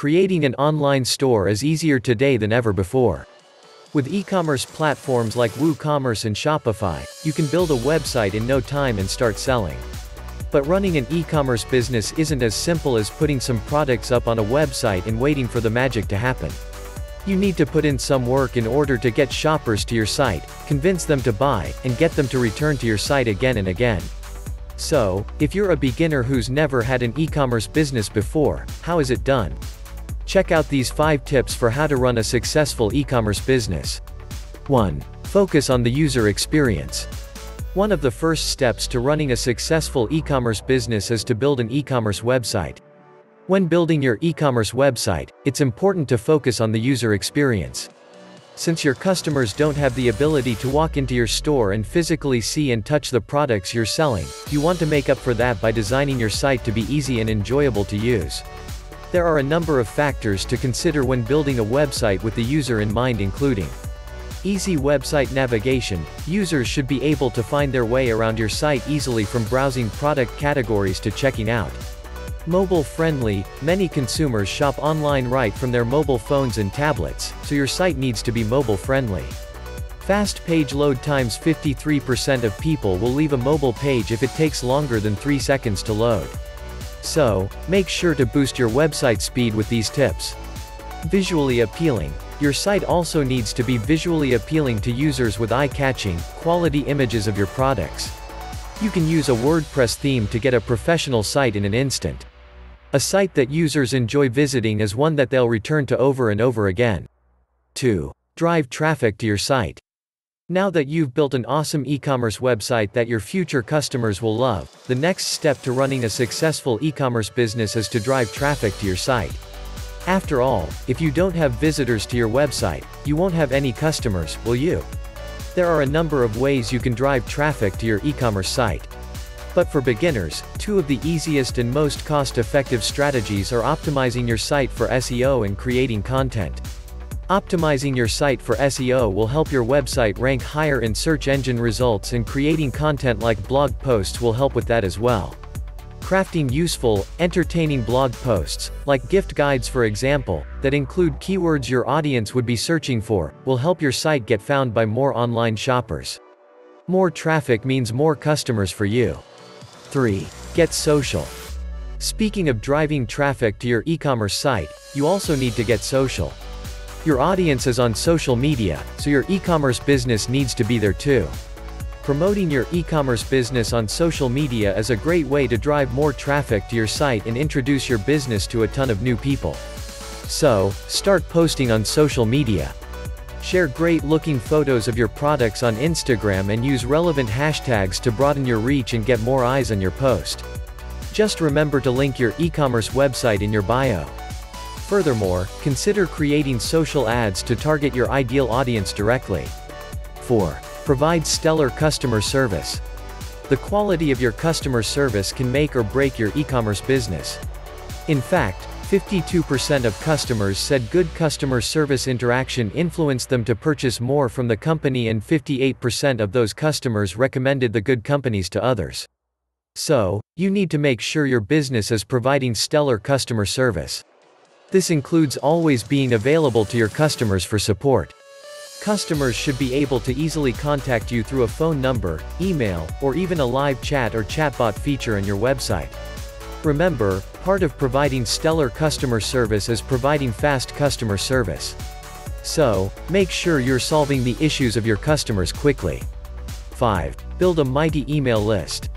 creating an online store is easier today than ever before. With e-commerce platforms like WooCommerce and Shopify, you can build a website in no time and start selling. But running an e-commerce business isn't as simple as putting some products up on a website and waiting for the magic to happen. You need to put in some work in order to get shoppers to your site, convince them to buy, and get them to return to your site again and again. So, if you're a beginner who's never had an e-commerce business before, how is it done? Check out these 5 tips for how to run a successful e-commerce business. 1. Focus on the user experience. One of the first steps to running a successful e-commerce business is to build an e-commerce website. When building your e-commerce website, it's important to focus on the user experience. Since your customers don't have the ability to walk into your store and physically see and touch the products you're selling, you want to make up for that by designing your site to be easy and enjoyable to use. There are a number of factors to consider when building a website with the user in mind including Easy website navigation, users should be able to find their way around your site easily from browsing product categories to checking out. Mobile friendly, many consumers shop online right from their mobile phones and tablets, so your site needs to be mobile friendly. Fast page load times 53% of people will leave a mobile page if it takes longer than 3 seconds to load. So, make sure to boost your website speed with these tips. Visually appealing. Your site also needs to be visually appealing to users with eye-catching, quality images of your products. You can use a WordPress theme to get a professional site in an instant. A site that users enjoy visiting is one that they'll return to over and over again. 2. Drive traffic to your site. Now that you've built an awesome e-commerce website that your future customers will love, the next step to running a successful e-commerce business is to drive traffic to your site. After all, if you don't have visitors to your website, you won't have any customers, will you? There are a number of ways you can drive traffic to your e-commerce site. But for beginners, two of the easiest and most cost-effective strategies are optimizing your site for SEO and creating content. Optimizing your site for SEO will help your website rank higher in search engine results and creating content like blog posts will help with that as well. Crafting useful, entertaining blog posts, like gift guides for example, that include keywords your audience would be searching for, will help your site get found by more online shoppers. More traffic means more customers for you. 3. Get social. Speaking of driving traffic to your e-commerce site, you also need to get social. Your audience is on social media, so your e-commerce business needs to be there too. Promoting your e-commerce business on social media is a great way to drive more traffic to your site and introduce your business to a ton of new people. So, start posting on social media. Share great looking photos of your products on Instagram and use relevant hashtags to broaden your reach and get more eyes on your post. Just remember to link your e-commerce website in your bio. Furthermore, consider creating social ads to target your ideal audience directly. 4. Provide stellar customer service. The quality of your customer service can make or break your e-commerce business. In fact, 52% of customers said good customer service interaction influenced them to purchase more from the company and 58% of those customers recommended the good companies to others. So, you need to make sure your business is providing stellar customer service. This includes always being available to your customers for support. Customers should be able to easily contact you through a phone number, email, or even a live chat or chatbot feature on your website. Remember, part of providing stellar customer service is providing fast customer service. So, make sure you're solving the issues of your customers quickly. 5. Build a mighty email list.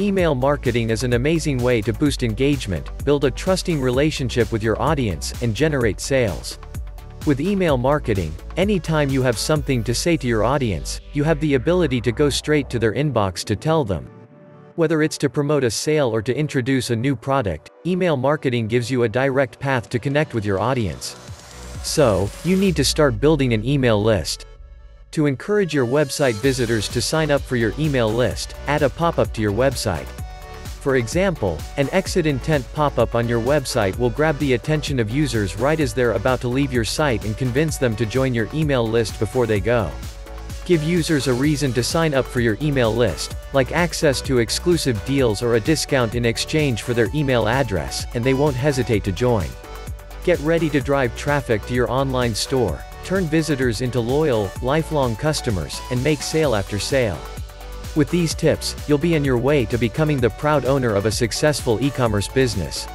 Email marketing is an amazing way to boost engagement, build a trusting relationship with your audience, and generate sales. With email marketing, anytime you have something to say to your audience, you have the ability to go straight to their inbox to tell them, whether it's to promote a sale or to introduce a new product, email marketing gives you a direct path to connect with your audience. So, you need to start building an email list. To encourage your website visitors to sign up for your email list, add a pop-up to your website. For example, an exit intent pop-up on your website will grab the attention of users right as they're about to leave your site and convince them to join your email list before they go. Give users a reason to sign up for your email list, like access to exclusive deals or a discount in exchange for their email address, and they won't hesitate to join. Get ready to drive traffic to your online store, turn visitors into loyal, lifelong customers, and make sale after sale. With these tips, you'll be on your way to becoming the proud owner of a successful e-commerce business.